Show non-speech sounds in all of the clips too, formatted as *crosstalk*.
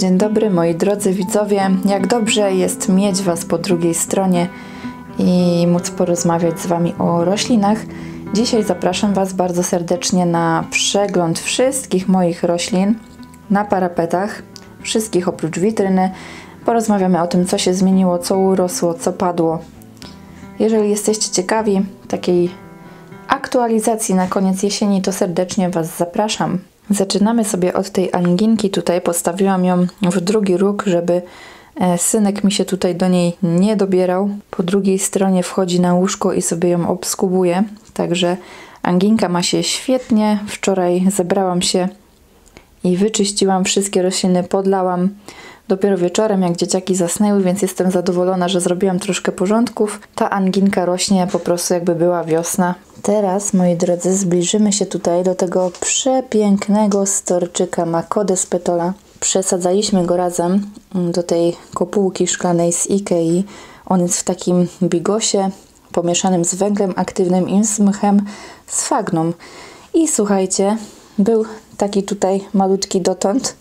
Dzień dobry, moi drodzy widzowie. Jak dobrze jest mieć Was po drugiej stronie i móc porozmawiać z Wami o roślinach. Dzisiaj zapraszam Was bardzo serdecznie na przegląd wszystkich moich roślin na parapetach, wszystkich oprócz witryny. Porozmawiamy o tym, co się zmieniło, co urosło, co padło. Jeżeli jesteście ciekawi takiej aktualizacji na koniec jesieni, to serdecznie Was zapraszam. Zaczynamy sobie od tej anginki tutaj. Postawiłam ją w drugi róg, żeby e, synek mi się tutaj do niej nie dobierał. Po drugiej stronie wchodzi na łóżko i sobie ją obskubuje. Także anginka ma się świetnie. Wczoraj zebrałam się i wyczyściłam wszystkie rośliny, podlałam dopiero wieczorem, jak dzieciaki zasnęły, więc jestem zadowolona, że zrobiłam troszkę porządków. Ta anginka rośnie po prostu jakby była wiosna. Teraz, moi drodzy, zbliżymy się tutaj do tego przepięknego storczyka Makodes petola. Przesadzaliśmy go razem do tej kopułki szklanej z Ikei. On jest w takim bigosie pomieszanym z węglem aktywnym i z mchem z. I słuchajcie, był taki tutaj malutki dotąd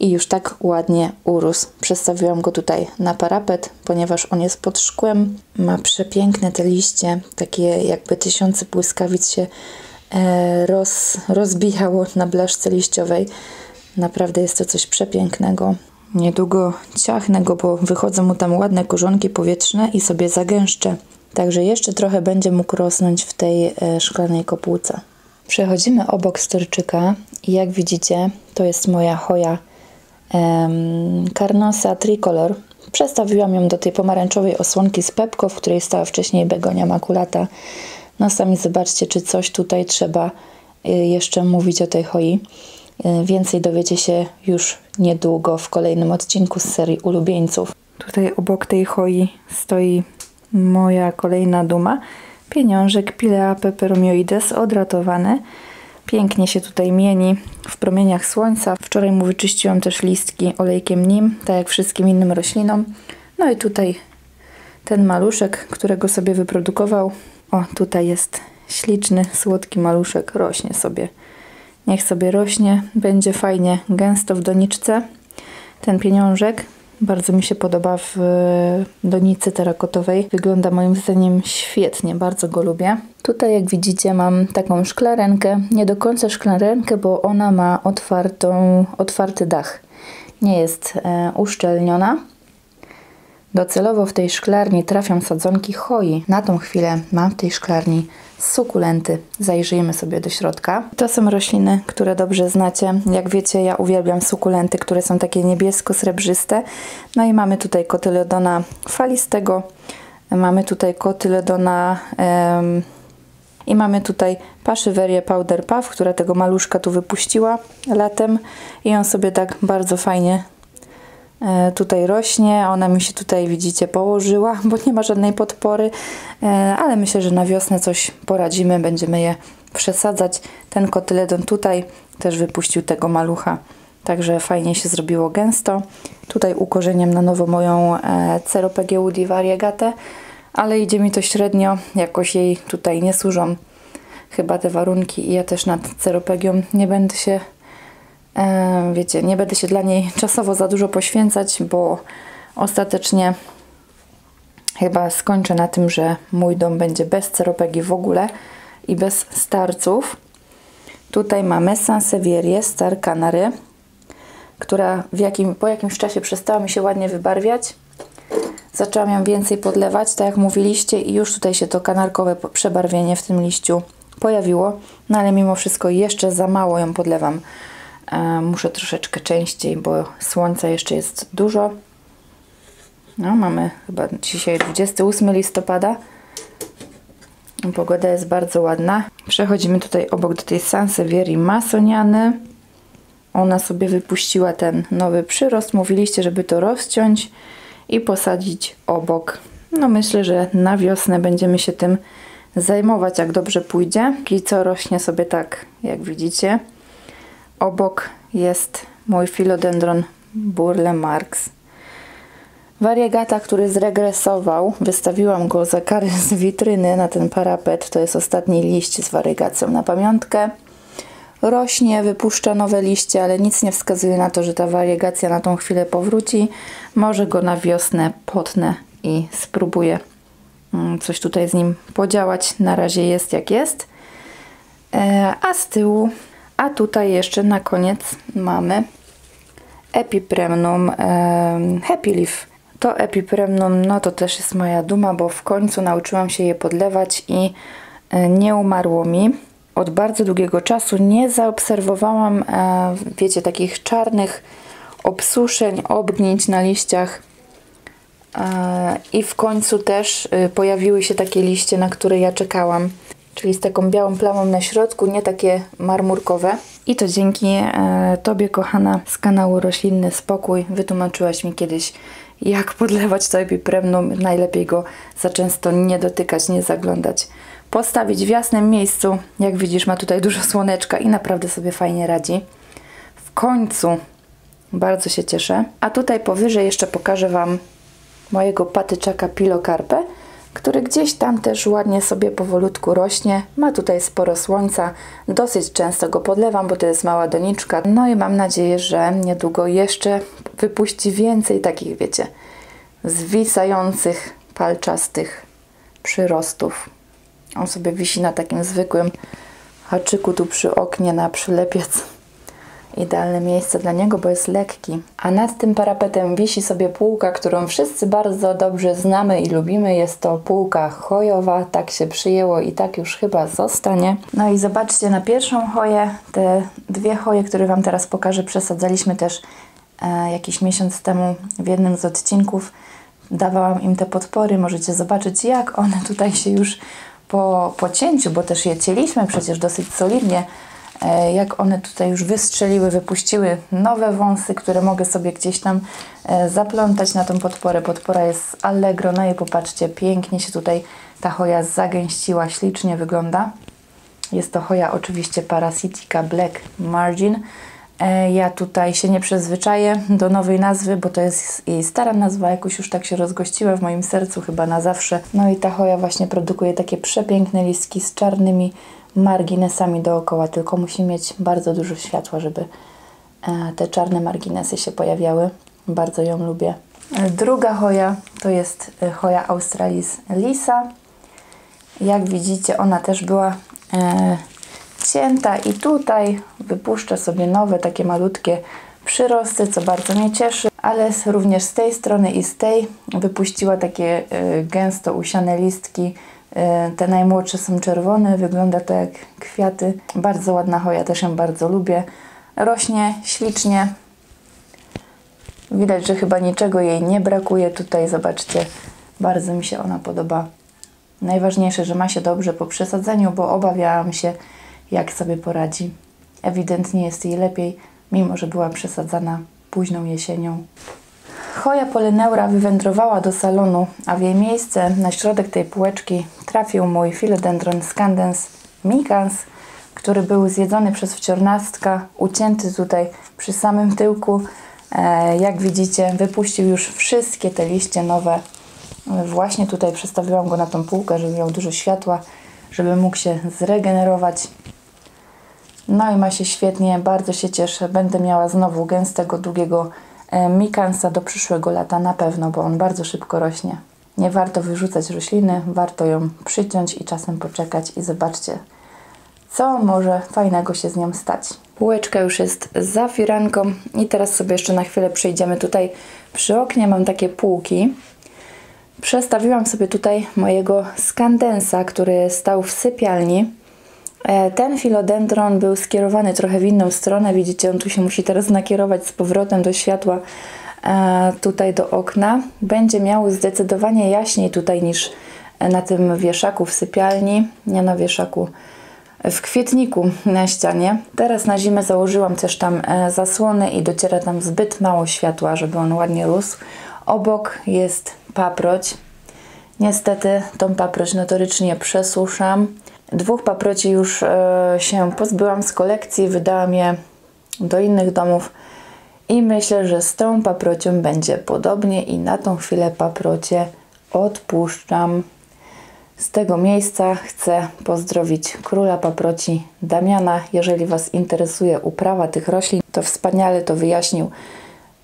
i już tak ładnie urósł. Przestawiłam go tutaj na parapet, ponieważ on jest pod szkłem. Ma przepiękne te liście, takie jakby tysiące błyskawic się e, roz, rozbijało na blaszce liściowej. Naprawdę jest to coś przepięknego. Niedługo ciachnę go, bo wychodzą mu tam ładne korzonki powietrzne i sobie zagęszczę. Także jeszcze trochę będzie mógł rosnąć w tej e, szklanej kopułce. Przechodzimy obok storczyka i jak widzicie, to jest moja hoja Carnosa Tricolor. Przestawiłam ją do tej pomarańczowej osłonki z Pepko, w której stała wcześniej begonia makulata. No sami zobaczcie, czy coś tutaj trzeba y, jeszcze mówić o tej hoi. Y, więcej dowiecie się już niedługo w kolejnym odcinku z serii ulubieńców. Tutaj obok tej hoi stoi moja kolejna duma. Pieniążek Pilea peperomioides odratowany. Pięknie się tutaj mieni w promieniach słońca. Wczoraj mu wyczyściłam też listki olejkiem nim, tak jak wszystkim innym roślinom. No i tutaj ten maluszek, którego sobie wyprodukował. O, tutaj jest śliczny, słodki maluszek. Rośnie sobie. Niech sobie rośnie. Będzie fajnie gęsto w doniczce. Ten pieniążek bardzo mi się podoba w donicy terakotowej. Wygląda moim zdaniem świetnie, bardzo go lubię. Tutaj jak widzicie mam taką szklarenkę, nie do końca szklarenkę, bo ona ma otwartą, otwarty dach. Nie jest e, uszczelniona. Docelowo w tej szklarni trafią sadzonki choi. Na tą chwilę mam w tej szklarni sukulenty. Zajrzyjmy sobie do środka. To są rośliny, które dobrze znacie. Jak wiecie, ja uwielbiam sukulenty, które są takie niebiesko-srebrzyste. No i mamy tutaj kotyledona falistego. Mamy tutaj kotyledona... Um, i mamy tutaj Paszywerię Powder Puff, która tego maluszka tu wypuściła latem i on sobie tak bardzo fajnie tutaj rośnie. Ona mi się tutaj, widzicie, położyła, *laughs* bo nie ma żadnej podpory, e, ale myślę, że na wiosnę coś poradzimy, będziemy je przesadzać. Ten kotyledon tutaj też wypuścił tego malucha, także fajnie się zrobiło gęsto. Tutaj ukorzeniam na nowo moją e, Ceropegę Woody variegate, ale idzie mi to średnio, jakoś jej tutaj nie służą chyba te warunki i ja też nad Ceropegią nie będę się Wiecie, nie będę się dla niej czasowo za dużo poświęcać, bo ostatecznie chyba skończę na tym, że mój dom będzie bez ceropegi w ogóle i bez starców. Tutaj mamy Sansevierię Star Canary, która jakim, po jakimś czasie przestała mi się ładnie wybarwiać. Zaczęłam ją więcej podlewać, tak jak mówiliście, i już tutaj się to kanarkowe przebarwienie w tym liściu pojawiło, no ale mimo wszystko jeszcze za mało ją podlewam. Muszę troszeczkę częściej, bo słońca jeszcze jest dużo. No, mamy chyba dzisiaj 28 listopada. Pogoda jest bardzo ładna. Przechodzimy tutaj obok do tej Sansevierii Masoniany. Ona sobie wypuściła ten nowy przyrost. Mówiliście, żeby to rozciąć i posadzić obok. No myślę, że na wiosnę będziemy się tym zajmować, jak dobrze pójdzie. I co rośnie sobie tak, jak widzicie. Obok jest mój filodendron Burle Marx. Variegata, który zregresował, wystawiłam go za karę z witryny na ten parapet. To jest ostatni liść z wariegacją na pamiątkę. rośnie, wypuszcza nowe liście, ale nic nie wskazuje na to, że ta wariegacja na tą chwilę powróci. Może go na wiosnę potnę i spróbuję mm, coś tutaj z nim podziałać. Na razie jest jak jest. E, a z tyłu, a tutaj jeszcze na koniec mamy Epipremnum Happy Leaf. To Epipremnum, no to też jest moja duma, bo w końcu nauczyłam się je podlewać i e, nie umarło mi. Od bardzo długiego czasu nie zaobserwowałam, e, wiecie, takich czarnych obsuszeń, obgnięć na liściach. I w końcu też pojawiły się takie liście, na które ja czekałam czyli z taką białą plamą na środku, nie takie marmurkowe. I to dzięki e, Tobie, kochana, z kanału Roślinny Spokój, wytłumaczyłaś mi kiedyś, jak podlewać to epipremnum. Najlepiej go za często nie dotykać, nie zaglądać. Postawić w jasnym miejscu. Jak widzisz, ma tutaj dużo słoneczka i naprawdę sobie fajnie radzi. W końcu bardzo się cieszę. A tutaj powyżej jeszcze pokażę Wam mojego patyczaka Pilokarpę który gdzieś tam też ładnie sobie powolutku rośnie. Ma tutaj sporo słońca, dosyć często go podlewam, bo to jest mała doniczka. No i mam nadzieję, że niedługo jeszcze wypuści więcej takich, wiecie, zwisających, palczastych przyrostów. On sobie wisi na takim zwykłym haczyku tu przy oknie na przylepiec idealne miejsce dla niego, bo jest lekki. A nad tym parapetem wisi sobie półka, którą wszyscy bardzo dobrze znamy i lubimy. Jest to półka chojowa, tak się przyjęło i tak już chyba zostanie. No i zobaczcie na pierwszą choję, te dwie choje, które Wam teraz pokażę, przesadzaliśmy też e, jakiś miesiąc temu w jednym z odcinków. Dawałam im te podpory, możecie zobaczyć jak one tutaj się już po, po cięciu, bo też je cieliśmy przecież dosyć solidnie, jak one tutaj już wystrzeliły, wypuściły nowe wąsy, które mogę sobie gdzieś tam e, zaplątać na tą podporę. Podpora jest Allegro, no i popatrzcie, pięknie się tutaj ta choja zagęściła, ślicznie wygląda. Jest to choja oczywiście Parasitica Black Margin. E, ja tutaj się nie przyzwyczaję do nowej nazwy, bo to jest jej stara nazwa, jakoś już tak się rozgościła w moim sercu chyba na zawsze. No i ta choja właśnie produkuje takie przepiękne listki z czarnymi marginesami dookoła, tylko musi mieć bardzo dużo światła, żeby e, te czarne marginesy się pojawiały. Bardzo ją lubię. Druga hoja to jest e, hoja Australis lisa. Jak widzicie, ona też była e, cięta i tutaj wypuszcza sobie nowe, takie malutkie przyrosty, co bardzo mnie cieszy, ale również z tej strony i z tej wypuściła takie e, gęsto usiane listki te najmłodsze są czerwone, wygląda to jak kwiaty. Bardzo ładna choja, też ją bardzo lubię. Rośnie ślicznie. Widać, że chyba niczego jej nie brakuje. Tutaj zobaczcie, bardzo mi się ona podoba. Najważniejsze, że ma się dobrze po przesadzeniu, bo obawiałam się, jak sobie poradzi. Ewidentnie jest jej lepiej, mimo że była przesadzana późną jesienią. Choja polyneura wywędrowała do salonu, a w jej miejsce na środek tej półeczki trafił mój Philodendron scandens micans, który był zjedzony przez wciornastka, ucięty tutaj przy samym tyłku. E, jak widzicie, wypuścił już wszystkie te liście nowe. Właśnie tutaj przestawiłam go na tą półkę, żeby miał dużo światła, żeby mógł się zregenerować. No i ma się świetnie, bardzo się cieszę. Będę miała znowu gęstego, długiego Mikansa do przyszłego lata na pewno, bo on bardzo szybko rośnie. Nie warto wyrzucać rośliny, warto ją przyciąć i czasem poczekać i zobaczcie, co może fajnego się z nią stać. Półeczka już jest za firanką i teraz sobie jeszcze na chwilę przejdziemy tutaj przy oknie. Mam takie półki. Przestawiłam sobie tutaj mojego skandensa, który stał w sypialni. E, ten filodendron był skierowany trochę w inną stronę. Widzicie, on tu się musi teraz nakierować z powrotem do światła e, tutaj do okna. Będzie miał zdecydowanie jaśniej tutaj niż na tym wieszaku w sypialni, nie na wieszaku, w kwietniku na ścianie. Teraz na zimę założyłam też tam e, zasłony i dociera tam zbyt mało światła, żeby on ładnie rósł. Obok jest paproć. Niestety tą paproć notorycznie przesuszam. Dwóch paproci już e, się pozbyłam z kolekcji, wydałam je do innych domów i myślę, że z tą paprocią będzie podobnie i na tą chwilę paprocie odpuszczam. Z tego miejsca chcę pozdrowić króla paproci Damiana. Jeżeli Was interesuje uprawa tych roślin, to wspaniale to wyjaśnił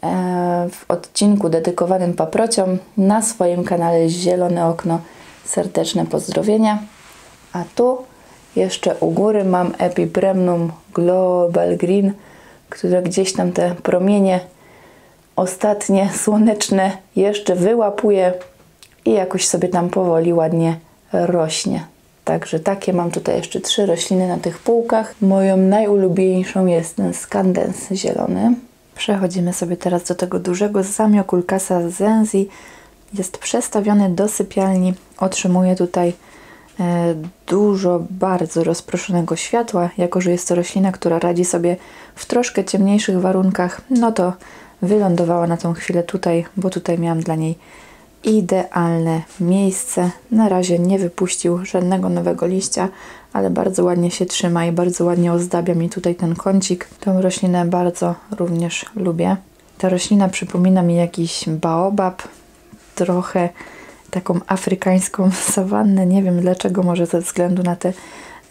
e, w odcinku dedykowanym paprociom na swoim kanale Zielone Okno. Serdeczne pozdrowienia. A tu jeszcze u góry mam Epipremnum Global Green, które gdzieś tam te promienie ostatnie słoneczne jeszcze wyłapuje i jakoś sobie tam powoli ładnie rośnie. Także takie mam tutaj jeszcze trzy rośliny na tych półkach. Moją najulubieńszą jest ten skandens zielony. Przechodzimy sobie teraz do tego dużego zamiokulkasa zenzi. Jest przestawiony do sypialni. Otrzymuje tutaj dużo bardzo rozproszonego światła. Jako, że jest to roślina, która radzi sobie w troszkę ciemniejszych warunkach, no to wylądowała na tą chwilę tutaj, bo tutaj miałam dla niej idealne miejsce. Na razie nie wypuścił żadnego nowego liścia, ale bardzo ładnie się trzyma i bardzo ładnie ozdabia mi tutaj ten kącik. Tą roślinę bardzo również lubię. Ta roślina przypomina mi jakiś baobab, trochę taką afrykańską *laughs* sawannę. Nie wiem dlaczego, może ze względu na te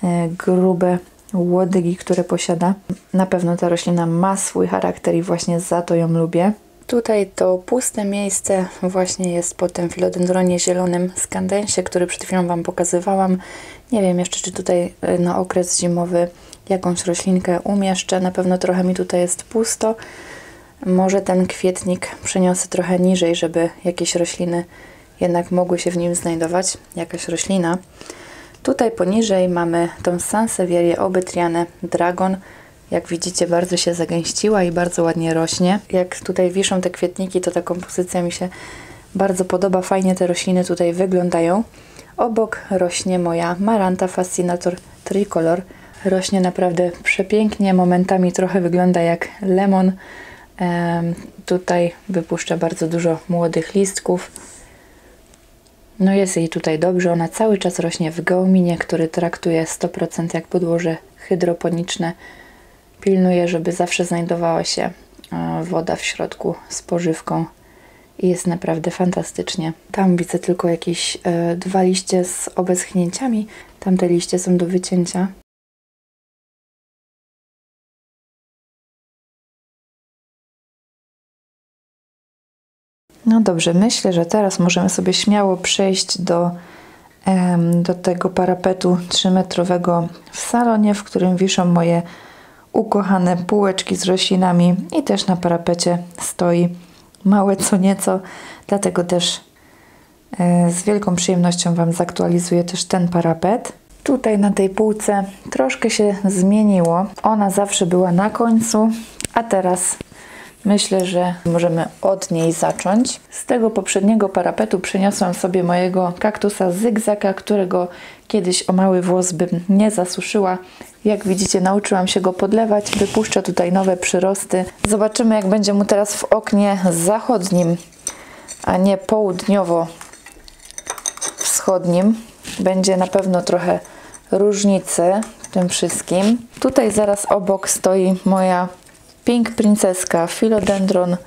e, grube łodygi, które posiada. Na pewno ta roślina ma swój charakter i właśnie za to ją lubię. Tutaj to puste miejsce właśnie jest po tym filodendronie zielonym skandensie, który przed chwilą Wam pokazywałam. Nie wiem jeszcze, czy tutaj e, na okres zimowy jakąś roślinkę umieszczę. Na pewno trochę mi tutaj jest pusto. Może ten kwietnik przeniosę trochę niżej, żeby jakieś rośliny jednak mogły się w nim znajdować. Jakaś roślina. Tutaj poniżej mamy tą Sansevierię obytrianę Dragon. Jak widzicie, bardzo się zagęściła i bardzo ładnie rośnie. Jak tutaj wiszą te kwietniki, to ta kompozycja mi się bardzo podoba. Fajnie te rośliny tutaj wyglądają. Obok rośnie moja Maranta Fascinator Tricolor. Rośnie naprawdę przepięknie, momentami trochę wygląda jak lemon. Tutaj wypuszcza bardzo dużo młodych listków. No jest jej tutaj dobrze, ona cały czas rośnie w geominie, który traktuje 100% jak podłoże hydroponiczne. Pilnuje, żeby zawsze znajdowała się e, woda w środku z pożywką i jest naprawdę fantastycznie. Tam widzę tylko jakieś e, dwa liście z obeschnięciami, tamte liście są do wycięcia. No dobrze, myślę, że teraz możemy sobie śmiało przejść do, do tego parapetu 3-metrowego w salonie, w którym wiszą moje ukochane półeczki z roślinami i też na parapecie stoi małe co nieco, dlatego też e, z wielką przyjemnością Wam zaktualizuję też ten parapet. Tutaj na tej półce troszkę się zmieniło. Ona zawsze była na końcu, a teraz Myślę, że możemy od niej zacząć. Z tego poprzedniego parapetu przeniosłam sobie mojego kaktusa zygzaka, którego kiedyś o mały włos bym nie zasuszyła. Jak widzicie, nauczyłam się go podlewać. Wypuszczę tutaj nowe przyrosty. Zobaczymy, jak będzie mu teraz w oknie zachodnim, a nie południowo-wschodnim. Będzie na pewno trochę różnicy w tym wszystkim. Tutaj zaraz obok stoi moja Pink Princeska, Philodendron,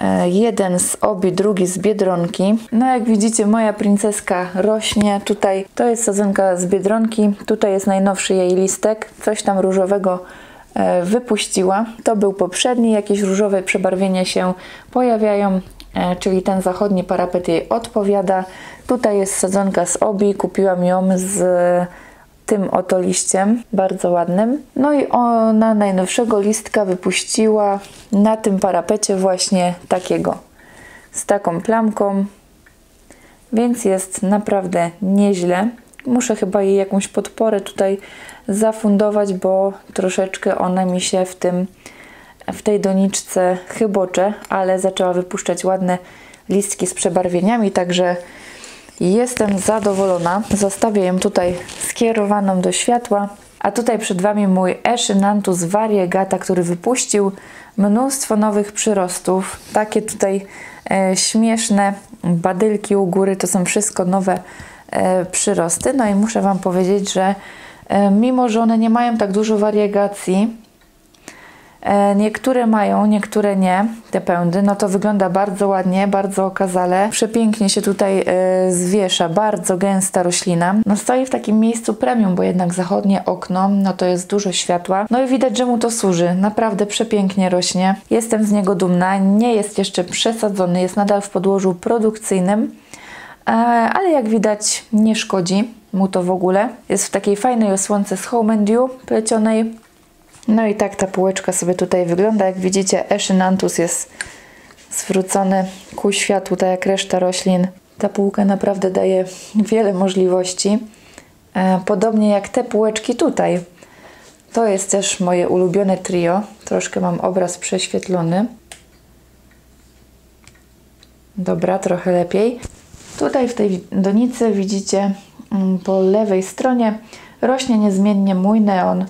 e, jeden z obi, drugi z Biedronki. No jak widzicie moja princeska rośnie. Tutaj to jest sadzonka z Biedronki. Tutaj jest najnowszy jej listek. Coś tam różowego e, wypuściła. To był poprzedni. Jakieś różowe przebarwienia się pojawiają, e, czyli ten zachodni parapet jej odpowiada. Tutaj jest sadzonka z obi. Kupiłam ją z tym oto liściem, bardzo ładnym. No i ona najnowszego listka wypuściła na tym parapecie właśnie takiego, z taką plamką, więc jest naprawdę nieźle. Muszę chyba jej jakąś podporę tutaj zafundować, bo troszeczkę ona mi się w tym w tej doniczce chybocze, ale zaczęła wypuszczać ładne listki z przebarwieniami, także Jestem zadowolona. Zostawię ją tutaj skierowaną do światła. A tutaj przed Wami mój Echinanthus variegata, który wypuścił mnóstwo nowych przyrostów. Takie tutaj e, śmieszne badylki u góry to są wszystko nowe e, przyrosty. No i muszę Wam powiedzieć, że e, mimo, że one nie mają tak dużo wariegacji, niektóre mają, niektóre nie, te pędy. No to wygląda bardzo ładnie, bardzo okazale. Przepięknie się tutaj e, zwiesza, bardzo gęsta roślina. No stoi w takim miejscu premium, bo jednak zachodnie okno, no to jest dużo światła. No i widać, że mu to służy. Naprawdę przepięknie rośnie. Jestem z niego dumna. Nie jest jeszcze przesadzony, jest nadal w podłożu produkcyjnym, e, ale jak widać nie szkodzi mu to w ogóle. Jest w takiej fajnej osłonce z Home and Dew plecionej. No i tak ta półeczka sobie tutaj wygląda. Jak widzicie, Echinanthus jest zwrócony ku światłu, tak jak reszta roślin. Ta półka naprawdę daje wiele możliwości. E, podobnie jak te półeczki tutaj. To jest też moje ulubione trio. Troszkę mam obraz prześwietlony. Dobra, trochę lepiej. Tutaj w tej donicy widzicie mm, po lewej stronie rośnie niezmiennie mój neon.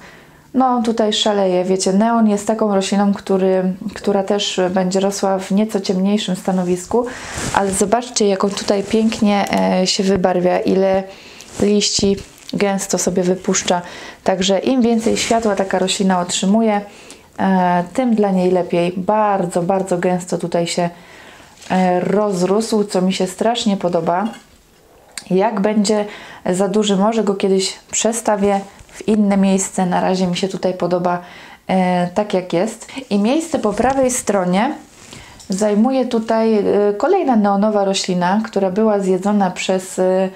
No tutaj szaleje, wiecie, neon jest taką rośliną, który, która też będzie rosła w nieco ciemniejszym stanowisku, ale zobaczcie, jak on tutaj pięknie e, się wybarwia, ile liści gęsto sobie wypuszcza. Także im więcej światła taka roślina otrzymuje, e, tym dla niej lepiej. Bardzo, bardzo gęsto tutaj się e, rozrósł, co mi się strasznie podoba. Jak będzie za duży, może go kiedyś przestawię w inne miejsce. Na razie mi się tutaj podoba e, tak jak jest. I miejsce po prawej stronie zajmuje tutaj e, kolejna neonowa roślina, która była zjedzona przez e,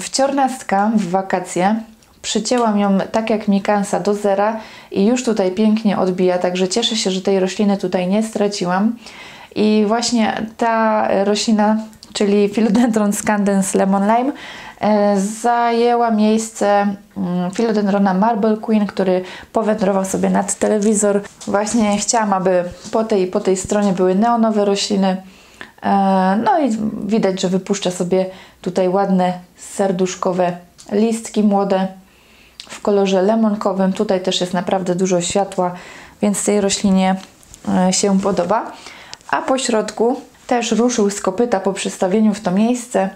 wciornastka w wakacje. Przycięłam ją tak jak mikansa do zera i już tutaj pięknie odbija, także cieszę się, że tej rośliny tutaj nie straciłam. I właśnie ta roślina, czyli Philodendron scandens lemon lime, zajęła miejsce mm, Philodendrona Marble Queen, który powędrował sobie nad telewizor. Właśnie chciałam, aby po tej, po tej stronie były neonowe rośliny. E, no i widać, że wypuszcza sobie tutaj ładne serduszkowe listki młode w kolorze lemonkowym. Tutaj też jest naprawdę dużo światła, więc tej roślinie e, się podoba. A po środku też ruszył z kopyta po przystawieniu w to miejsce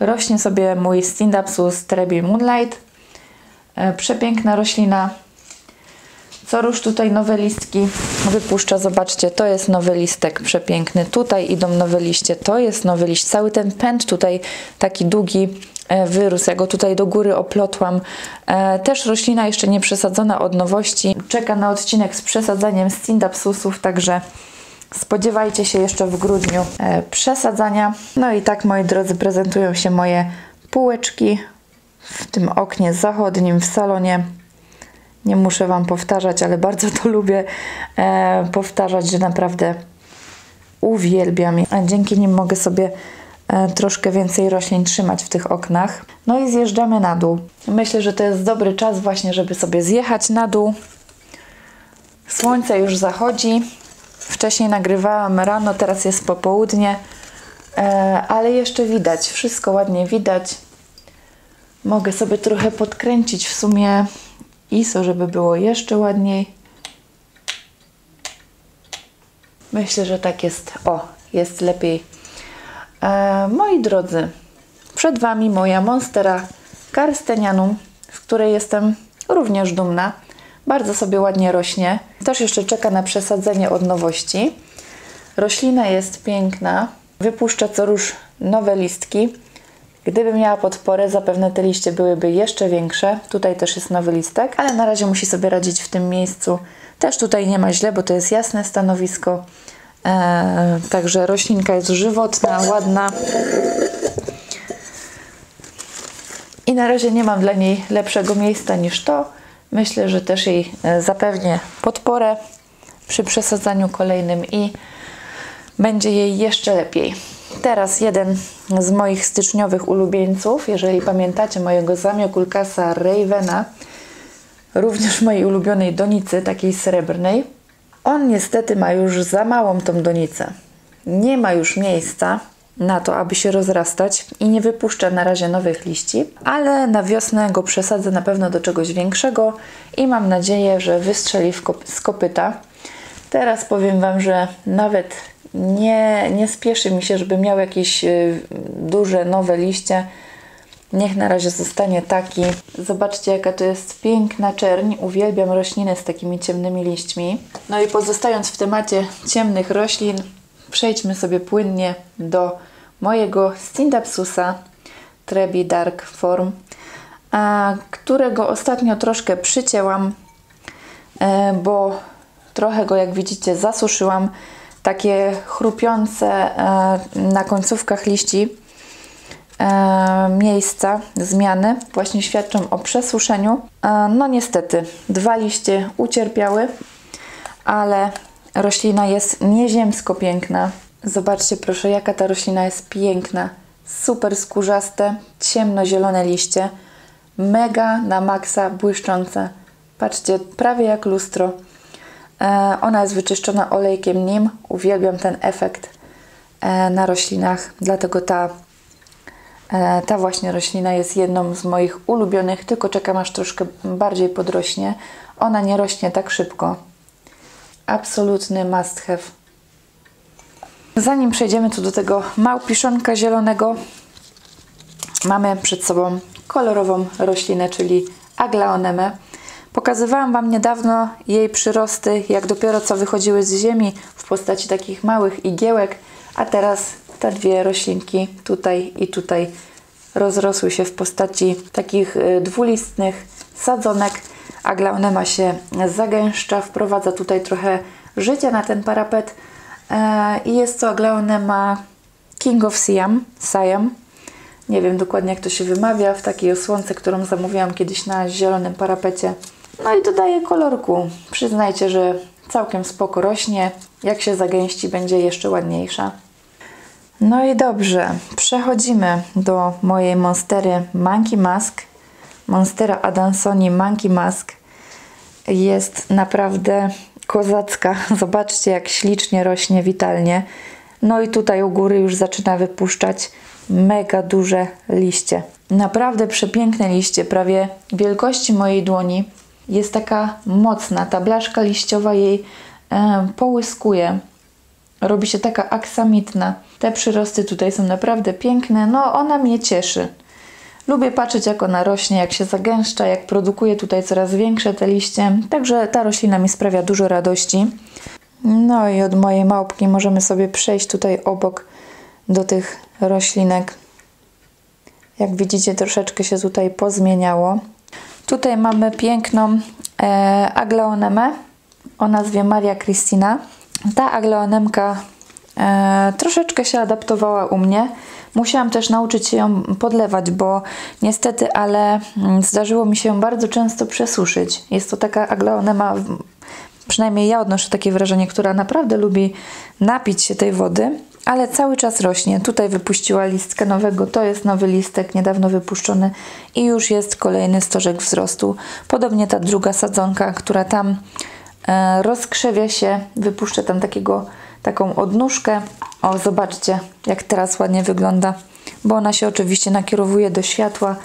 rośnie sobie mój Stindapsus Trebi Moonlight. E, przepiękna roślina. Co rusz tutaj nowe listki wypuszcza. Zobaczcie, to jest nowy listek przepiękny. Tutaj idą nowe liście. To jest nowy liść. Cały ten pęd tutaj taki długi e, wyrósł. Ja go tutaj do góry oplotłam. E, też roślina jeszcze nie przesadzona od nowości. Czeka na odcinek z przesadzaniem Stindapsusów, także Spodziewajcie się jeszcze w grudniu e, przesadzania. No i tak, moi drodzy, prezentują się moje półeczki w tym oknie zachodnim w salonie. Nie muszę Wam powtarzać, ale bardzo to lubię e, powtarzać, że naprawdę uwielbiam. A dzięki nim mogę sobie e, troszkę więcej roślin trzymać w tych oknach. No i zjeżdżamy na dół. Myślę, że to jest dobry czas właśnie, żeby sobie zjechać na dół. Słońce już zachodzi. Wcześniej nagrywałam rano, teraz jest popołudnie, e, ale jeszcze widać, wszystko ładnie widać. Mogę sobie trochę podkręcić w sumie ISO, żeby było jeszcze ładniej. Myślę, że tak jest. O, jest lepiej. E, moi drodzy, przed Wami moja Monstera Karstenianum, z której jestem również dumna. Bardzo sobie ładnie rośnie. Też jeszcze czeka na przesadzenie od nowości. Roślina jest piękna. Wypuszcza co róż nowe listki. Gdyby miała podporę, zapewne te liście byłyby jeszcze większe. Tutaj też jest nowy listek, ale na razie musi sobie radzić w tym miejscu. Też tutaj nie ma źle, bo to jest jasne stanowisko. Eee, także roślinka jest żywotna, ładna. I na razie nie mam dla niej lepszego miejsca niż to. Myślę, że też jej e, zapewnię podporę przy przesadzaniu kolejnym i będzie jej jeszcze lepiej. Teraz jeden z moich styczniowych ulubieńców, jeżeli pamiętacie mojego zamiokulkasa Ravena, również mojej ulubionej donicy, takiej srebrnej. On niestety ma już za małą tą donicę. Nie ma już miejsca na to, aby się rozrastać i nie wypuszcza na razie nowych liści, ale na wiosnę go przesadzę na pewno do czegoś większego i mam nadzieję, że wystrzeli kop z kopyta. Teraz powiem Wam, że nawet nie, nie spieszy mi się, żeby miał jakieś y, duże, nowe liście. Niech na razie zostanie taki. Zobaczcie, jaka to jest piękna czerń. Uwielbiam rośliny z takimi ciemnymi liśćmi. No i pozostając w temacie ciemnych roślin, przejdźmy sobie płynnie do mojego Stindapsusa Trebi Dark Form, którego ostatnio troszkę przycięłam, e, bo trochę go, jak widzicie, zasuszyłam. Takie chrupiące e, na końcówkach liści e, miejsca zmiany właśnie świadczą o przesuszeniu. No niestety, dwa liście ucierpiały, ale roślina jest nieziemsko piękna. Zobaczcie proszę, jaka ta roślina jest piękna. Super skórzaste, ciemnozielone liście. Mega na maksa błyszczące. Patrzcie, prawie jak lustro. E, ona jest wyczyszczona olejkiem nim. Uwielbiam ten efekt e, na roślinach, dlatego ta, e, ta właśnie roślina jest jedną z moich ulubionych, tylko czekam aż troszkę bardziej podrośnie. Ona nie rośnie tak szybko. Absolutny must have. Zanim przejdziemy tu do tego małpiszonka zielonego, mamy przed sobą kolorową roślinę, czyli aglaonemę. Pokazywałam Wam niedawno jej przyrosty, jak dopiero co wychodziły z ziemi w postaci takich małych igiełek, a teraz te dwie roślinki tutaj i tutaj rozrosły się w postaci takich y, dwulistnych sadzonek. Aglaonema się zagęszcza, wprowadza tutaj trochę życia na ten parapet e, i jest to aglaonema King of Siam, Siam. Nie wiem dokładnie jak to się wymawia, w takiej osłonce, którą zamówiłam kiedyś na zielonym parapecie. No i dodaję kolorku. Przyznajcie, że całkiem spoko rośnie. Jak się zagęści, będzie jeszcze ładniejsza. No i dobrze, przechodzimy do mojej Monstery Monkey Mask. Monstera Adansoni Monkey Mask jest naprawdę kozacka. *laughs* Zobaczcie, jak ślicznie rośnie witalnie. No i tutaj u góry już zaczyna wypuszczać mega duże liście. Naprawdę przepiękne liście, prawie wielkości mojej dłoni jest taka mocna. Ta blaszka liściowa jej e, połyskuje. Robi się taka aksamitna. Te przyrosty tutaj są naprawdę piękne. No, ona mnie cieszy. Lubię patrzeć, jak ona rośnie, jak się zagęszcza, jak produkuje tutaj coraz większe te liście. Także ta roślina mi sprawia dużo radości. No i od mojej małpki możemy sobie przejść tutaj obok do tych roślinek. Jak widzicie, troszeczkę się tutaj pozmieniało. Tutaj mamy piękną e, aglaonemę o nazwie Maria Cristina. Ta aglaonemka e, troszeczkę się adaptowała u mnie. Musiałam też nauczyć się ją podlewać, bo niestety, ale mm, zdarzyło mi się ją bardzo często przesuszyć. Jest to taka aglaonema, przynajmniej ja odnoszę takie wrażenie, która naprawdę lubi napić się tej wody ale cały czas rośnie. Tutaj wypuściła listkę nowego, to jest nowy listek, niedawno wypuszczony i już jest kolejny stożek wzrostu. Podobnie ta druga sadzonka, która tam rozkrzewia się, wypuszcza tam takiego, taką odnóżkę. O, zobaczcie, jak teraz ładnie wygląda, bo ona się oczywiście nakierowuje do światła.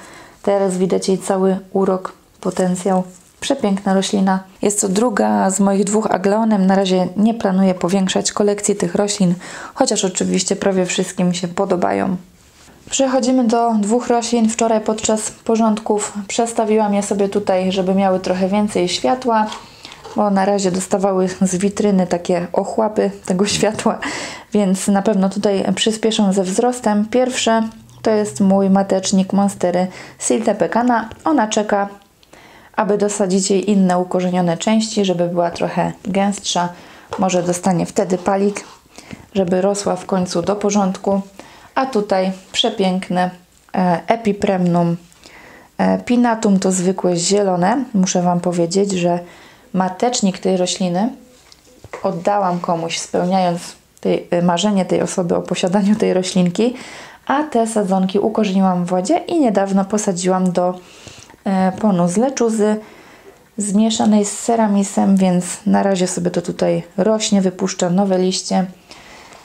Teraz widać jej cały urok, potencjał. Przepiękna roślina. Jest to druga z moich dwóch aglaonem. Na razie nie planuję powiększać kolekcji tych roślin, chociaż oczywiście prawie wszystkim się podobają. Przechodzimy do dwóch roślin. Wczoraj podczas porządków przestawiłam je sobie tutaj, żeby miały trochę więcej światła, bo na razie dostawały z witryny takie ochłapy tego *laughs* światła, więc na pewno tutaj przyspieszą ze wzrostem. Pierwsze to jest mój matecznik Monstery Silte Pekana. Ona czeka aby dosadzić jej inne ukorzenione części, żeby była trochę gęstsza. Może dostanie wtedy palik, żeby rosła w końcu do porządku. A tutaj przepiękne e, epipremnum e, pinatum to zwykłe zielone. Muszę Wam powiedzieć, że matecznik tej rośliny oddałam komuś, spełniając tej, e, marzenie tej osoby o posiadaniu tej roślinki, a te sadzonki ukorzeniłam w wodzie i niedawno posadziłam do E, ponu z leczuzy zmieszanej z seramisem, więc na razie sobie to tutaj rośnie, wypuszcza nowe liście.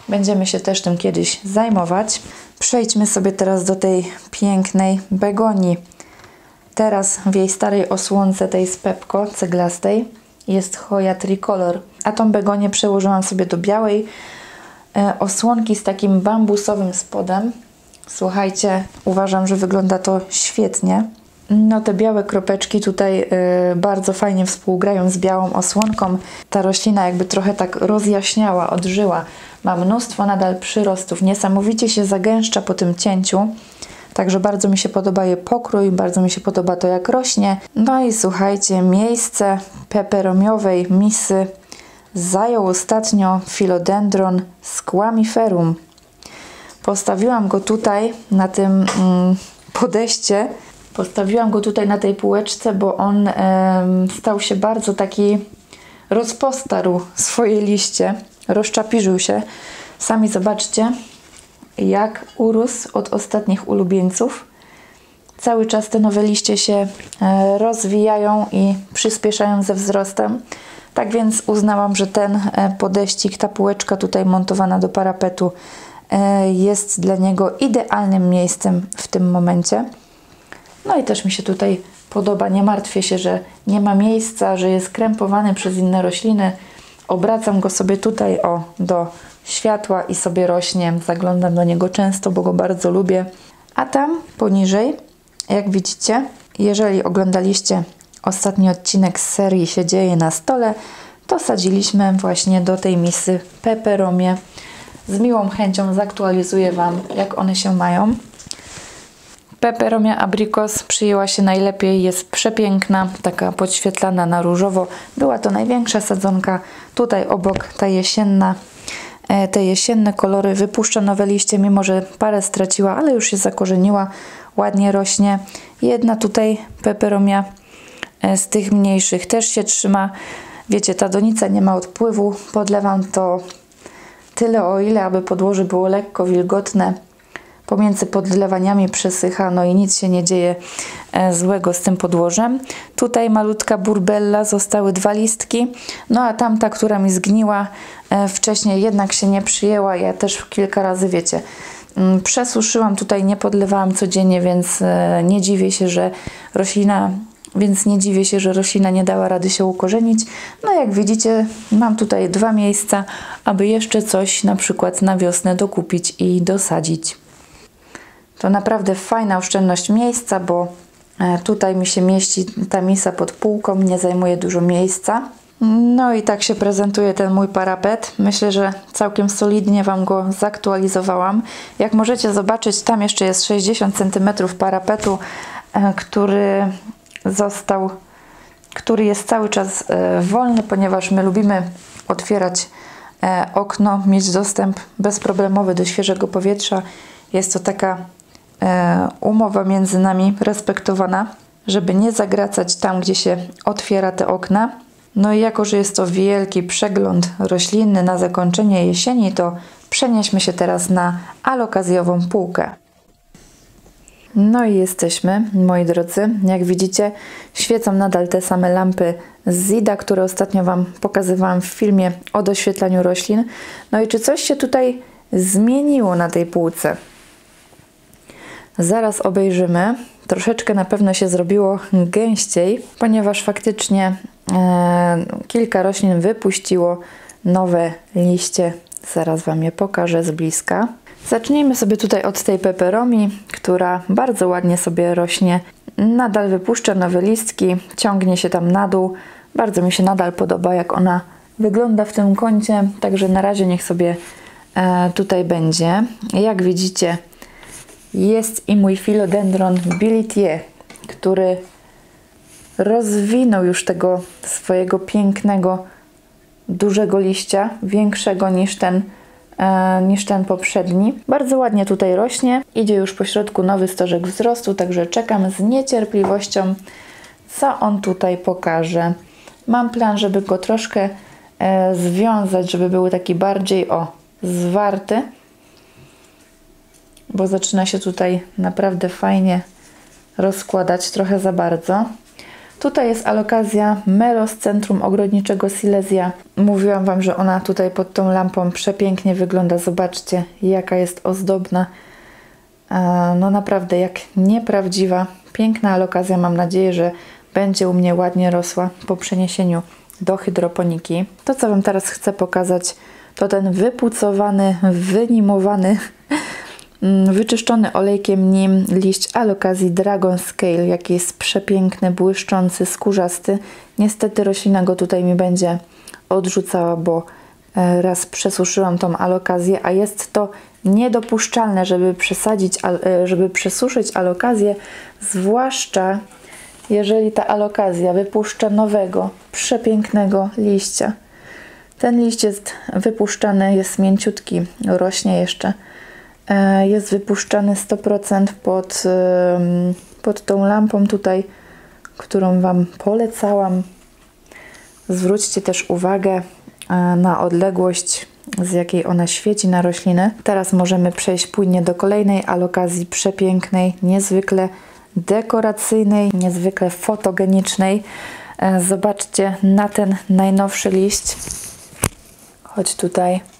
Będziemy się też tym kiedyś zajmować. Przejdźmy sobie teraz do tej pięknej begonii. Teraz w jej starej osłonce, tej z pepko ceglastej, jest choja tricolor. A tą begonię przełożyłam sobie do białej e, osłonki z takim bambusowym spodem. Słuchajcie, uważam, że wygląda to świetnie. No te białe kropeczki tutaj y, bardzo fajnie współgrają z białą osłonką. Ta roślina jakby trochę tak rozjaśniała, odżyła. Ma mnóstwo nadal przyrostów. Niesamowicie się zagęszcza po tym cięciu. Także bardzo mi się podoba jej pokrój, bardzo mi się podoba to jak rośnie. No i słuchajcie, miejsce peperomiowej misy zajął ostatnio philodendron squamiferum. Postawiłam go tutaj na tym mm, podejście. Postawiłam go tutaj na tej półeczce, bo on stał się bardzo taki rozpostarł swoje liście, rozczapirzył się. Sami zobaczcie, jak urósł od ostatnich ulubieńców. Cały czas te nowe liście się e, rozwijają i przyspieszają ze wzrostem. Tak więc uznałam, że ten e, podejścik, ta półeczka tutaj montowana do parapetu e, jest dla niego idealnym miejscem w tym momencie. No i też mi się tutaj podoba. Nie martwię się, że nie ma miejsca, że jest krępowany przez inne rośliny. Obracam go sobie tutaj o do światła i sobie rośnie. Zaglądam do niego często, bo go bardzo lubię. A tam poniżej, jak widzicie, jeżeli oglądaliście ostatni odcinek z serii się dzieje na stole, to sadziliśmy właśnie do tej misy peperomie. Z miłą chęcią zaktualizuję Wam, jak one się mają. Peperomia abrikos przyjęła się najlepiej, jest przepiękna, taka podświetlana na różowo. Była to największa sadzonka. Tutaj obok ta jesienna, te jesienne kolory wypuszcza nowe liście, mimo że parę straciła, ale już się zakorzeniła, ładnie rośnie. Jedna tutaj peperomia e, z tych mniejszych też się trzyma. Wiecie, ta donica nie ma odpływu, podlewam to tyle o ile, aby podłoże było lekko wilgotne pomiędzy podlewaniami przesycha, no i nic się nie dzieje e, złego z tym podłożem. Tutaj malutka burbella, zostały dwa listki, no a tamta, która mi zgniła e, wcześniej jednak się nie przyjęła, ja też kilka razy, wiecie, mm, przesuszyłam, tutaj nie podlewałam codziennie, więc e, nie dziwię się, że roślina więc nie dziwię się, że roślina nie dała rady się ukorzenić. No jak widzicie, mam tutaj dwa miejsca, aby jeszcze coś na przykład na wiosnę dokupić i dosadzić. To naprawdę fajna oszczędność miejsca, bo e, tutaj mi się mieści ta misa pod półką, nie zajmuje dużo miejsca. No i tak się prezentuje ten mój parapet. Myślę, że całkiem solidnie Wam go zaktualizowałam. Jak możecie zobaczyć, tam jeszcze jest 60 cm parapetu, e, który został, który jest cały czas e, wolny, ponieważ my lubimy otwierać okno, mieć dostęp bezproblemowy do świeżego powietrza. Jest to taka umowa między nami respektowana, żeby nie zagracać tam, gdzie się otwiera te okna. No i jako, że jest to wielki przegląd roślinny na zakończenie jesieni, to przenieśmy się teraz na alokazjową półkę. No i jesteśmy, moi drodzy. Jak widzicie, świecą nadal te same lampy z Zida, które ostatnio Wam pokazywałam w filmie o doświetlaniu roślin. No i czy coś się tutaj zmieniło na tej półce? Zaraz obejrzymy. Troszeczkę na pewno się zrobiło gęściej, ponieważ faktycznie e, kilka roślin wypuściło nowe liście. Zaraz Wam je pokażę z bliska. Zacznijmy sobie tutaj od tej peperomi, która bardzo ładnie sobie rośnie. Nadal wypuszcza nowe listki, ciągnie się tam na dół. Bardzo mi się nadal podoba, jak ona wygląda w tym kącie, także na razie niech sobie e, tutaj będzie. Jak widzicie, jest i mój philodendron bilitier, który rozwinął już tego swojego pięknego, dużego liścia, większego niż ten, e, niż ten poprzedni. Bardzo ładnie tutaj rośnie, idzie już po środku nowy stożek wzrostu, także czekam z niecierpliwością, co on tutaj pokaże. Mam plan, żeby go troszkę e, związać, żeby był taki bardziej o zwarty bo zaczyna się tutaj naprawdę fajnie rozkładać, trochę za bardzo. Tutaj jest alokazja Melos Centrum Ogrodniczego Silesia. Mówiłam Wam, że ona tutaj pod tą lampą przepięknie wygląda. Zobaczcie, jaka jest ozdobna. No naprawdę, jak nieprawdziwa. Piękna alokazja. Mam nadzieję, że będzie u mnie ładnie rosła po przeniesieniu do hydroponiki. To, co Wam teraz chcę pokazać, to ten wypucowany, wynimowany wyczyszczony olejkiem nim liść alokazji Dragon Scale, jaki jest przepiękny, błyszczący, skórzasty. Niestety roślina go tutaj mi będzie odrzucała, bo e, raz przesuszyłam tą alokazję, a jest to niedopuszczalne, żeby przesadzić, e, żeby przesuszyć alokazję, zwłaszcza jeżeli ta alokazja wypuszcza nowego, przepięknego liścia. Ten liść jest wypuszczany, jest mięciutki, rośnie jeszcze. E, jest wypuszczany 100% pod, pod tą lampą tutaj, którą Wam polecałam. Zwróćcie też uwagę e, na odległość, z jakiej ona świeci na rośliny. Teraz możemy przejść płynnie do kolejnej alokazji przepięknej, niezwykle dekoracyjnej, niezwykle fotogenicznej. E, zobaczcie na ten najnowszy liść. Chodź tutaj.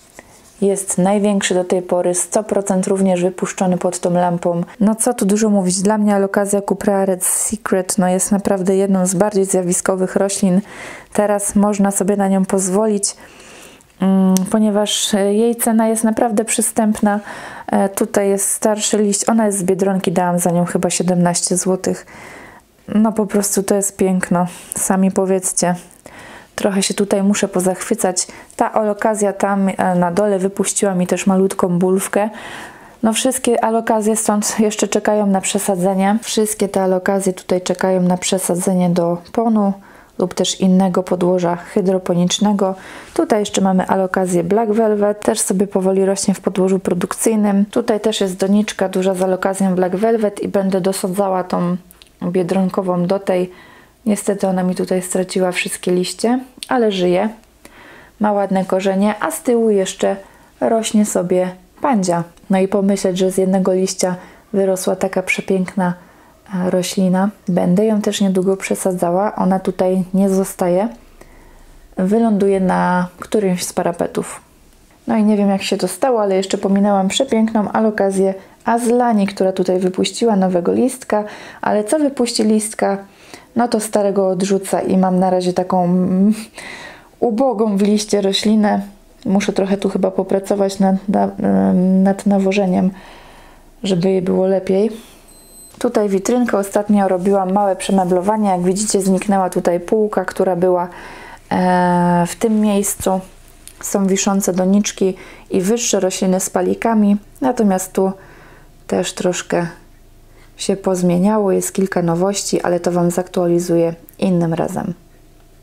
Jest największy do tej pory, 100% również wypuszczony pod tą lampą. No co tu dużo mówić, dla mnie alokazja Cupra Red Secret no jest naprawdę jedną z bardziej zjawiskowych roślin. Teraz można sobie na nią pozwolić, mm, ponieważ jej cena jest naprawdę przystępna. E, tutaj jest starszy liść, ona jest z Biedronki, dałam za nią chyba 17 zł. No po prostu to jest piękno, sami powiedzcie. Trochę się tutaj muszę pozachwycać. Ta alokazja tam e, na dole wypuściła mi też malutką bulwkę. No wszystkie alokazje stąd jeszcze czekają na przesadzenie. Wszystkie te alokazje tutaj czekają na przesadzenie do ponu lub też innego podłoża hydroponicznego. Tutaj jeszcze mamy alokazję Black Velvet, też sobie powoli rośnie w podłożu produkcyjnym. Tutaj też jest doniczka duża z alokazją Black Velvet i będę dosadzała tą biedronkową do tej Niestety ona mi tutaj straciła wszystkie liście, ale żyje. Ma ładne korzenie, a z tyłu jeszcze rośnie sobie pandzia. No i pomyśleć, że z jednego liścia wyrosła taka przepiękna e, roślina. Będę ją też niedługo przesadzała. Ona tutaj nie zostaje. Wyląduje na którymś z parapetów. No i nie wiem jak się to stało, ale jeszcze pominęłam przepiękną alokazję Azlani, która tutaj wypuściła nowego listka. Ale co wypuści listka? No to starego odrzuca i mam na razie taką mm, ubogą w liście roślinę. Muszę trochę tu chyba popracować nad, nad nawożeniem, żeby jej było lepiej. Tutaj witrynkę ostatnio robiłam małe przemeblowanie. Jak widzicie zniknęła tutaj półka, która była e, w tym miejscu. Są wiszące doniczki i wyższe rośliny z palikami. Natomiast tu też troszkę się pozmieniało, jest kilka nowości, ale to Wam zaktualizuję innym razem.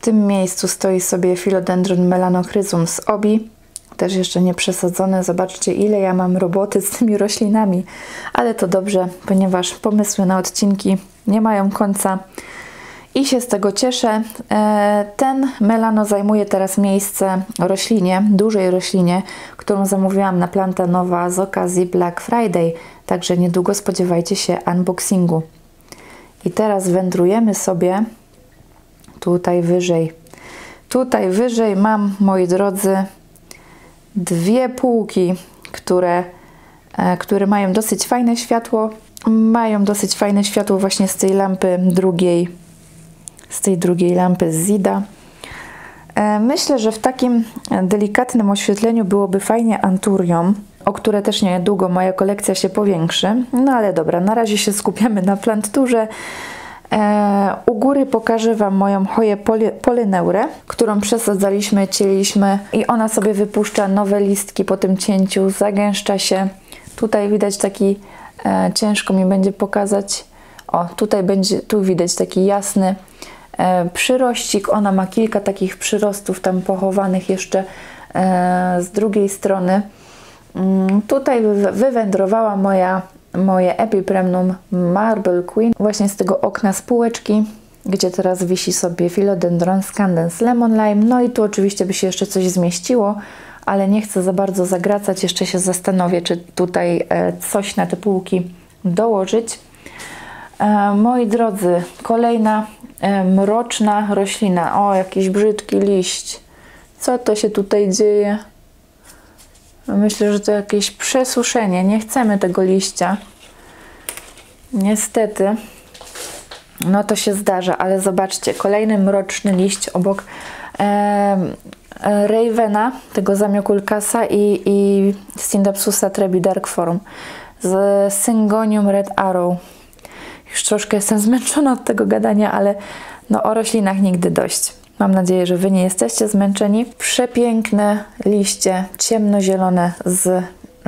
W tym miejscu stoi sobie Philodendron melanochrysum z obi, też jeszcze nie przesadzone. Zobaczcie, ile ja mam roboty z tymi roślinami, ale to dobrze, ponieważ pomysły na odcinki nie mają końca i się z tego cieszę. E, ten melano zajmuje teraz miejsce roślinie, dużej roślinie, którą zamówiłam na planta nowa z okazji Black Friday. Także niedługo spodziewajcie się unboxingu. I teraz wędrujemy sobie tutaj wyżej. Tutaj wyżej mam, moi drodzy, dwie półki, które, e, które mają dosyć fajne światło. Mają dosyć fajne światło właśnie z tej lampy drugiej, z tej drugiej lampy z Zida. E, myślę, że w takim delikatnym oświetleniu byłoby fajnie anturium o które też niedługo moja kolekcja się powiększy. No ale dobra, na razie się skupiamy na planturze. E, u góry pokażę Wam moją choję polyneurę, którą przesadzaliśmy, cieliśmy i ona sobie wypuszcza nowe listki po tym cięciu, zagęszcza się. Tutaj widać taki, e, ciężko mi będzie pokazać, o tutaj będzie, tu widać taki jasny e, przyrościk. Ona ma kilka takich przyrostów tam pochowanych jeszcze e, z drugiej strony. Mm, tutaj wywędrowała moja, moje Epipremnum Marble Queen właśnie z tego okna spółeczki, gdzie teraz wisi sobie Philodendron Scandens Lemon Lime. No i tu oczywiście by się jeszcze coś zmieściło, ale nie chcę za bardzo zagracać. Jeszcze się zastanowię, czy tutaj e, coś na te półki dołożyć. E, moi drodzy, kolejna e, mroczna roślina. O, jakiś brzydki liść. Co to się tutaj dzieje? Myślę, że to jakieś przesuszenie. Nie chcemy tego liścia. Niestety. No to się zdarza, ale zobaczcie, kolejny mroczny liść obok e, Ravena, tego zamiokulkasa i, i Stindapsusa trebi dark form. z Syngonium Red Arrow. Już troszkę jestem zmęczona od tego gadania, ale no o roślinach nigdy dość. Mam nadzieję, że Wy nie jesteście zmęczeni. Przepiękne liście, ciemnozielone z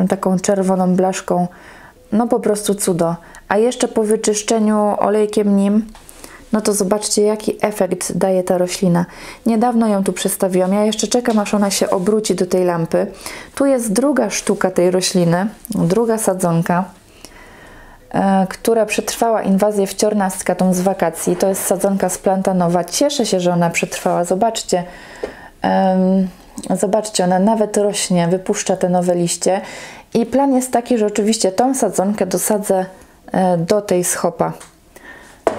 taką czerwoną blaszką. No po prostu cudo. A jeszcze po wyczyszczeniu olejkiem nim, no to zobaczcie jaki efekt daje ta roślina. Niedawno ją tu przestawiłam. Ja jeszcze czekam aż ona się obróci do tej lampy. Tu jest druga sztuka tej rośliny, druga sadzonka. E, która przetrwała inwazję wciornastka, tą z wakacji. To jest sadzonka z plantanowa. Cieszę się, że ona przetrwała. Zobaczcie, zobaczcie, ona nawet rośnie, wypuszcza te nowe liście. I plan jest taki, że oczywiście tą sadzonkę dosadzę e, do tej schopa.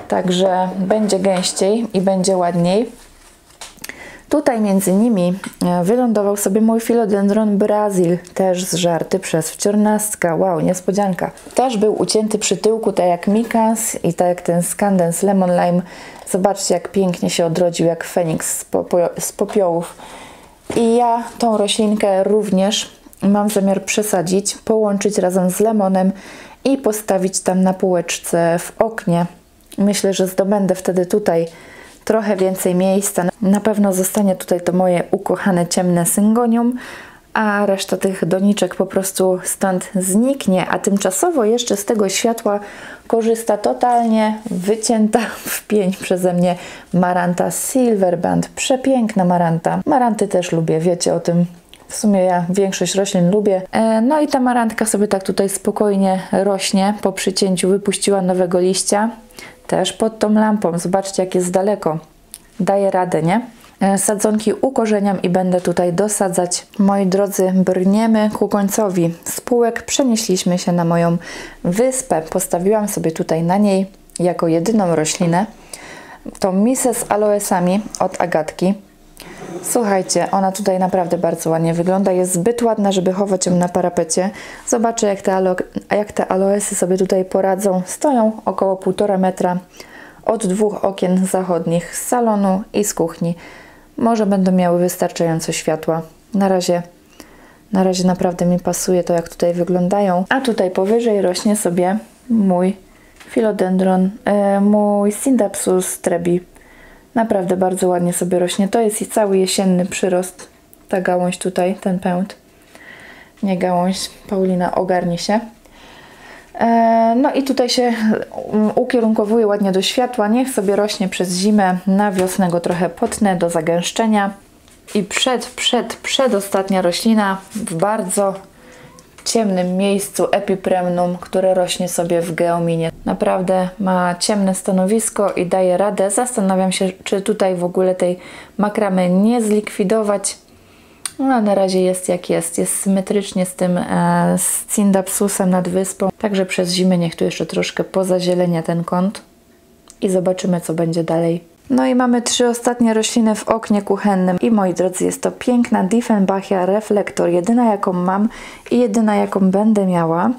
Także będzie gęściej i będzie ładniej. Tutaj między nimi e, wylądował sobie mój Philodendron Brazil, też zżarty przez wciornastka. Wow, niespodzianka. Też był ucięty przy tyłku, tak jak Mikans i tak jak ten Scandens Lemon Lime. Zobaczcie, jak pięknie się odrodził, jak Feniks z, z popiołów. I ja tą roślinkę również mam zamiar przesadzić, połączyć razem z lemonem i postawić tam na półeczce w oknie. Myślę, że zdobędę wtedy tutaj trochę więcej miejsca. Na pewno zostanie tutaj to moje ukochane ciemne syngonium, a reszta tych doniczek po prostu stąd zniknie, a tymczasowo jeszcze z tego światła korzysta totalnie wycięta w pień przeze mnie Maranta Silverband. Przepiękna Maranta. Maranty też lubię, wiecie o tym. W sumie ja większość roślin lubię. E, no i ta marantka sobie tak tutaj spokojnie rośnie. Po przycięciu wypuściła nowego liścia też pod tą lampą. Zobaczcie, jak jest daleko. Daje radę, nie? E, sadzonki ukorzeniam i będę tutaj dosadzać. Moi drodzy, brniemy ku końcowi spółek. Przenieśliśmy się na moją wyspę. Postawiłam sobie tutaj na niej jako jedyną roślinę tą misę z aloesami od Agatki. Słuchajcie, ona tutaj naprawdę bardzo ładnie wygląda. Jest zbyt ładna, żeby chować ją na parapecie. Zobaczę, jak te, alo jak te aloesy sobie tutaj poradzą. Stoją około 1,5 metra od dwóch okien zachodnich z salonu i z kuchni. Może będą miały wystarczająco światła. Na razie, na razie naprawdę mi pasuje to, jak tutaj wyglądają. A tutaj powyżej rośnie sobie mój philodendron, e, mój Syndapsus trebi Naprawdę bardzo ładnie sobie rośnie. To jest i cały jesienny przyrost. Ta gałąź tutaj, ten pęd. Nie gałąź, Paulina ogarnie się. E, no i tutaj się um, ukierunkowuje ładnie do światła. Niech sobie rośnie przez zimę. Na wiosnę go trochę potnę do zagęszczenia. I przed, przed, przedostatnia roślina w bardzo ciemnym miejscu epipremnum, które rośnie sobie w geominie. Naprawdę ma ciemne stanowisko i daje radę. Zastanawiam się, czy tutaj w ogóle tej makramy nie zlikwidować. No, na razie jest jak jest. Jest symetrycznie z tym e, z Cindapsusem nad wyspą. Także przez zimę niech tu jeszcze troszkę pozazielenia ten kąt i zobaczymy, co będzie dalej. No i mamy trzy ostatnie rośliny w oknie kuchennym i moi drodzy jest to piękna Diefenbachia reflektor, jedyna jaką mam i jedyna jaką będę miała.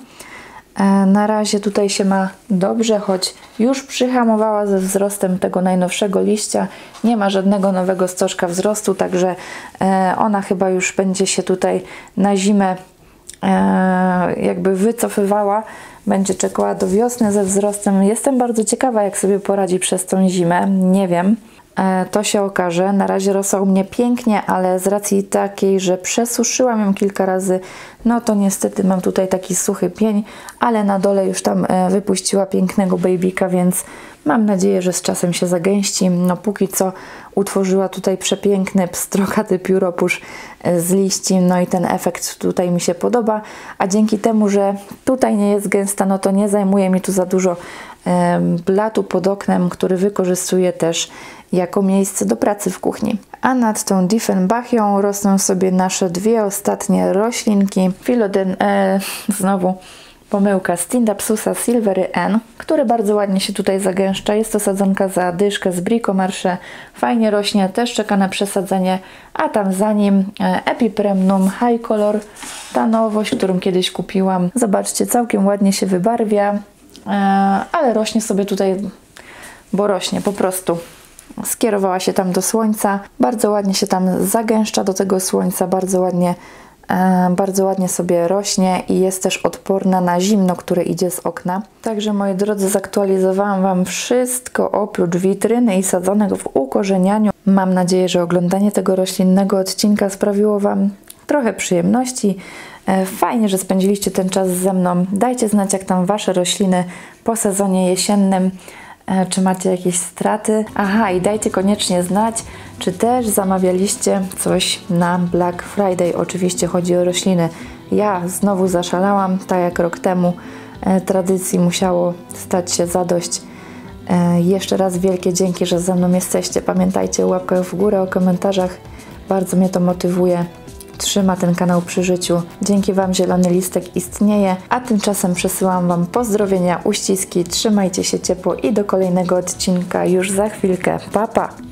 E, na razie tutaj się ma dobrze, choć już przyhamowała ze wzrostem tego najnowszego liścia. Nie ma żadnego nowego stożka wzrostu, także e, ona chyba już będzie się tutaj na zimę jakby wycofywała. Będzie czekała do wiosny ze wzrostem. Jestem bardzo ciekawa, jak sobie poradzi przez tą zimę. Nie wiem. E, to się okaże. Na razie rosła u mnie pięknie, ale z racji takiej, że przesuszyłam ją kilka razy, no to niestety mam tutaj taki suchy pień, ale na dole już tam e, wypuściła pięknego babyka, więc mam nadzieję, że z czasem się zagęści. No póki co utworzyła tutaj przepiękny pstrokaty pióropusz e, z liści, no i ten efekt tutaj mi się podoba, a dzięki temu, że tutaj nie jest gęsta, no to nie zajmuje mi tu za dużo blatu pod oknem, który wykorzystuję też jako miejsce do pracy w kuchni. A nad tą Diefenbachią rosną sobie nasze dwie ostatnie roślinki. Philoden, e, znowu pomyłka Stindapsusa silvery N, który bardzo ładnie się tutaj zagęszcza. Jest to sadzonka za dyszkę z Bricomarsze. Fajnie rośnie, też czeka na przesadzenie. A tam za nim e, Epipremnum High Color, ta nowość, którą kiedyś kupiłam. Zobaczcie, całkiem ładnie się wybarwia, e, ale rośnie sobie tutaj, bo rośnie po prostu skierowała się tam do słońca. Bardzo ładnie się tam zagęszcza do tego słońca, bardzo ładnie bardzo ładnie sobie rośnie i jest też odporna na zimno, które idzie z okna. Także moi drodzy, zaktualizowałam Wam wszystko oprócz witryny i sadzonek w ukorzenianiu. Mam nadzieję, że oglądanie tego roślinnego odcinka sprawiło Wam trochę przyjemności. E, fajnie, że spędziliście ten czas ze mną. Dajcie znać, jak tam Wasze rośliny po sezonie jesiennym. E, czy macie jakieś straty? Aha, i dajcie koniecznie znać, czy też zamawialiście coś na Black Friday. Oczywiście chodzi o rośliny. Ja znowu zaszalałam, tak jak rok temu. E, tradycji musiało stać się zadość. Jeszcze raz wielkie dzięki, że ze mną jesteście. Pamiętajcie o łapkach w górę, o komentarzach. Bardzo mnie to motywuje trzyma ten kanał przy życiu. Dzięki Wam Zielony Listek istnieje, a tymczasem przesyłam Wam pozdrowienia, uściski, trzymajcie się ciepło i do kolejnego odcinka już za chwilkę. Pa, pa!